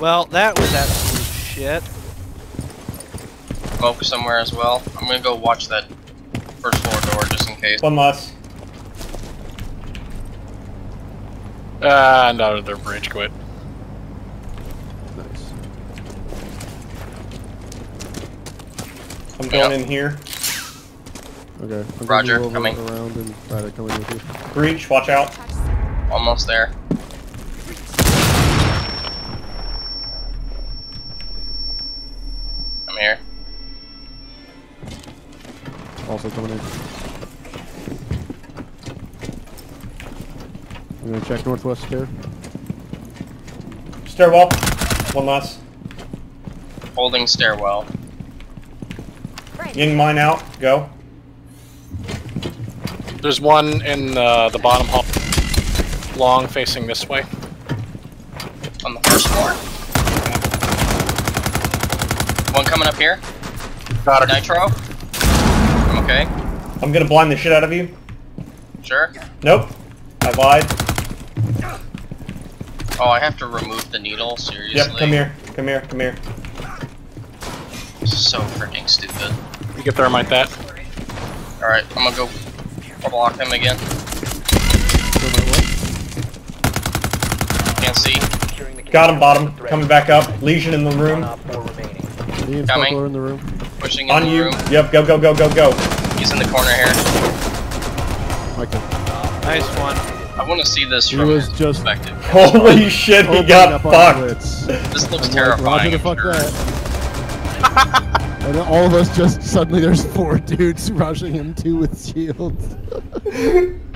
Well, that was absolute shit. Smoke somewhere as well. I'm gonna go watch that first floor door just in case. One less. Ah, no, their bridge quit. Nice. I'm going Yep. in here. Okay. I'm gonna Roger, coming. Around and try to come in with you. Breach, watch out. Almost there. Also coming in. I'm gonna check northwest stair. Stairwell. One less. Holding stairwell. Ying mine out. Go. There's one in uh, the bottom hall. Long facing this way. On the first floor. One coming up here. Got her. Nitro. I'm okay. I'm gonna blind the shit out of you. Sure. Nope. I lied. Oh, I have to remove the needle. Seriously. Yep, come here. Come here. Come here. So freaking stupid. You get thermite that. All right, I'm gonna go block him again. Go my way. Can't see. Got him, bottom. Coming back up. Lesion in the room. Me and Coming. In the room. Pushing in On the you. room. Yep, go, go, go, go, go. He's in the corner here. Okay. Nice one. I want to see this He from was his just perspective. Holy shit, he Opening got up fucked. This looks I'm like, terrifying. Roger the I'm fuck sure. that. and then all of us just suddenly there's four dudes rushing him, two with shields.